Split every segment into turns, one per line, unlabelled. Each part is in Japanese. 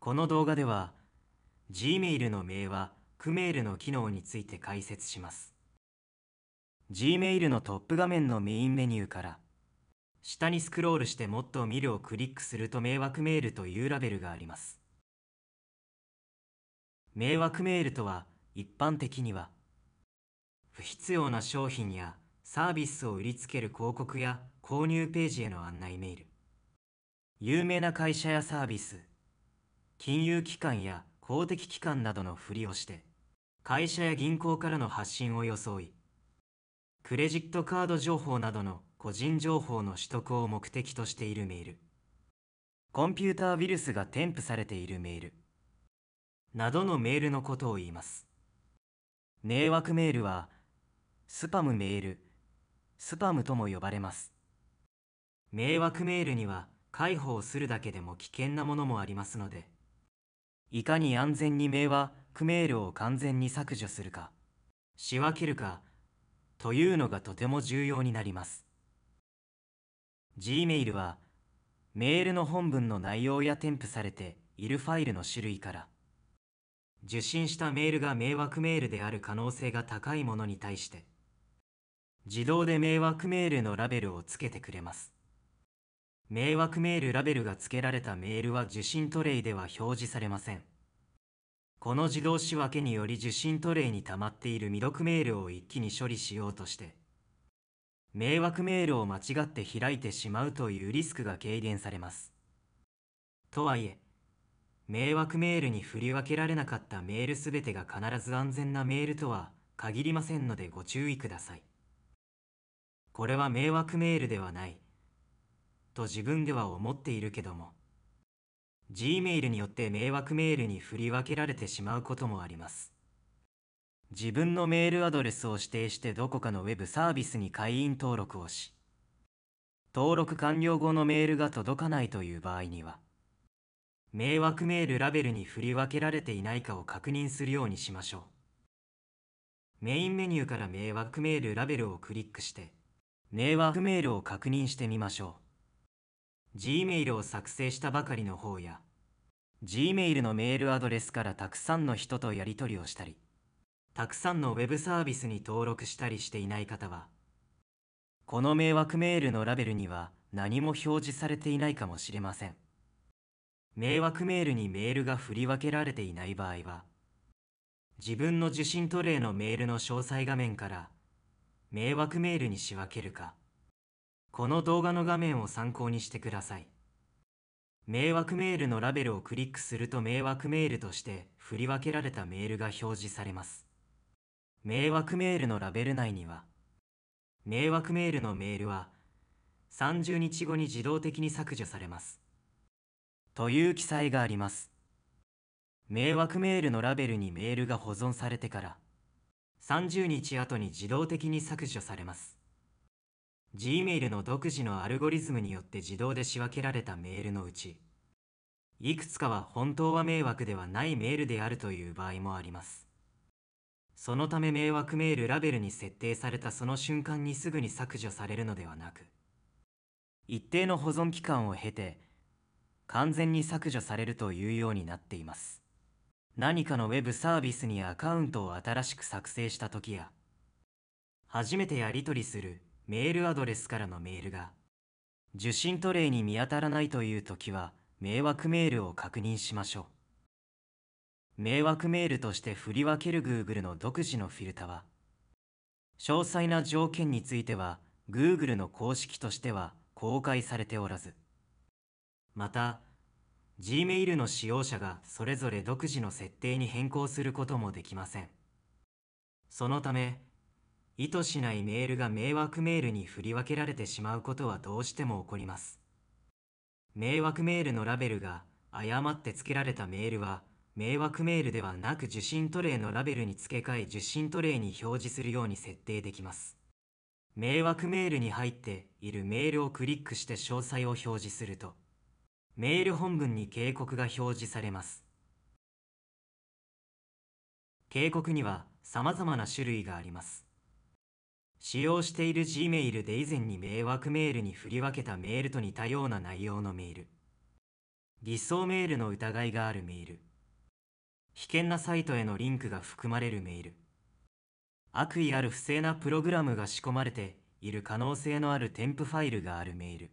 この動画では Gmail の名はクメールの機能について解説します。Gmail のトップ画面のメインメニューから下にスクロールしてもっと見るをクリックすると迷惑メールというラベルがあります。迷惑メールとは一般的には不必要な商品やサービスを売りつける広告や購入ページへの案内メール。有名な会社やサービス金融機関や公的機関などのふりをして会社や銀行からの発信を装いクレジットカード情報などの個人情報の取得を目的としているメールコンピューターウイルスが添付されているメールなどのメールのことを言います。迷惑メールはスパムメールスパムとも呼ばれます。迷惑メールには介抱するだけでも危険なものもありますのでいかに安全に迷惑メールを完全に削除するか仕分けるかというのがとても重要になります。Gmail はメールの本文の内容や添付されているファイルの種類から受信したメールが迷惑メールである可能性が高いものに対して自動で迷惑メールのラベルをつけてくれます。迷惑メールラベルが付けられたメールは受信トレイでは表示されません。この自動仕分けにより受信トレイに溜まっている未読メールを一気に処理しようとして迷惑メールを間違って開いてしまうというリスクが軽減されます。とはいえ迷惑メールに振り分けられなかったメールすべてが必ず安全なメールとは限りませんのでご注意ください。これは迷惑メールではない。と自分では思っているけども Gmail によって迷惑メールに振り分けられてしまうこともあります。自分のメールアドレスを指定してどこかのウェブサービスに会員登録をし登録完了後のメールが届かないという場合には迷惑メールラベルに振り分けられていないかを確認するようにしましょう。メインメニューから迷惑メールラベルをクリックして迷惑メールを確認してみましょう。Gmail を作成したばかりの方や Gmail のメールアドレスからたくさんの人とやり取りをしたりたくさんのウェブサービスに登録したりしていない方はこの迷惑メールのラベルには何も表示されていないかもしれません。迷惑メールにメールが振り分けられていない場合は自分の受信トレイのメールの詳細画面から迷惑メールに仕分けるかこの動画の画面を参考にしてください。迷惑メールのラベルをクリックすると迷惑メールとして振り分けられたメールが表示されます。迷惑メールのラベル内には、迷惑メールのメールは30日後に自動的に削除されます。という記載があります。迷惑メールのラベルにメールが保存されてから30日後に自動的に削除されます。Gmail の独自のアルゴリズムによって自動で仕分けられたメールのうち、いくつかは本当は迷惑ではないメールであるという場合もあります。そのため迷惑メールラベルに設定されたその瞬間にすぐに削除されるのではなく、一定の保存期間を経て、完全に削除されるというようになっています。何かのウェブサービスにアカウントを新しく作成した時や、初めてやり取りするメールアドレスからのメールが受信トレイに見当たらないという時は迷惑メールを確認しましょう。迷惑メールとして振り分ける Google の独自のフィルタは詳細な条件については Google の公式としては公開されておらずまた Gmail の使用者がそれぞれ独自の設定に変更することもできません。そのため意図しないメールが迷惑メールに振り分けられてしまうことはどうしても起こります。迷惑メールのラベルが誤って付けられたメールは迷惑メールではなく受信トレイのラベルに付け替え受信トレイに表示するように設定できます。迷惑メールに入っているメールをクリックして詳細を表示すると、メール本文に警告が表示されます。警告には様々な種類があります。使用している Gmail で以前に迷惑メールに振り分けたメールと似たような内容のメール。偽装メールの疑いがあるメール。危険なサイトへのリンクが含まれるメール。悪意ある不正なプログラムが仕込まれている可能性のある添付ファイルがあるメール。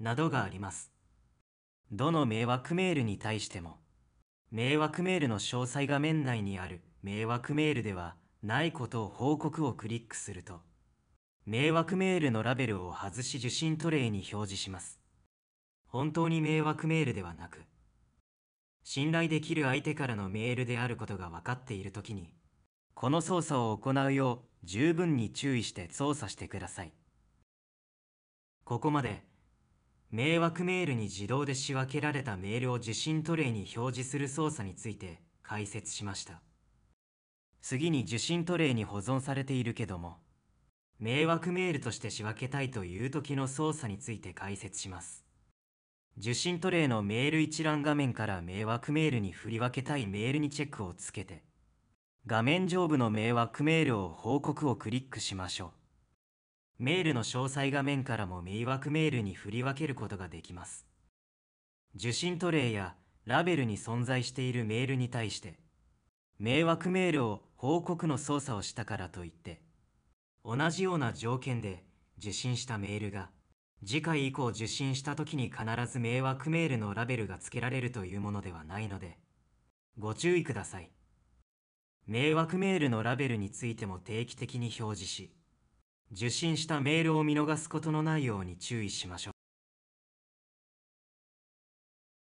などがあります。どの迷惑メールに対しても迷惑メールの詳細画面内にある迷惑メールではないことを報告をクリックすると迷惑メールのラベルを外し受信トレイに表示します。本当に迷惑メールではなく信頼できる相手からのメールであることが分かっているときにこの操作を行うよう十分に注意して操作してください。ここまで迷惑メールに自動で仕分けられたメールを受信トレイに表示する操作について解説しました。次に受信トレイに保存されているけども迷惑メールとして仕分けたいという時の操作について解説します受信トレイのメール一覧画面から迷惑メールに振り分けたいメールにチェックをつけて画面上部の迷惑メールを報告をクリックしましょうメールの詳細画面からも迷惑メールに振り分けることができます。受信トレイやラベルに存在しているメールに対して、迷惑メールを報告の操作をしたからといって、同じような条件で受信したメールが、次回以降受信した時に必ず迷惑メールのラベルが付けられるというものではないので、ご注意ください。迷惑メールのラベルについても定期的に表示し、受信したメールを見逃すことのないように注意しましょう。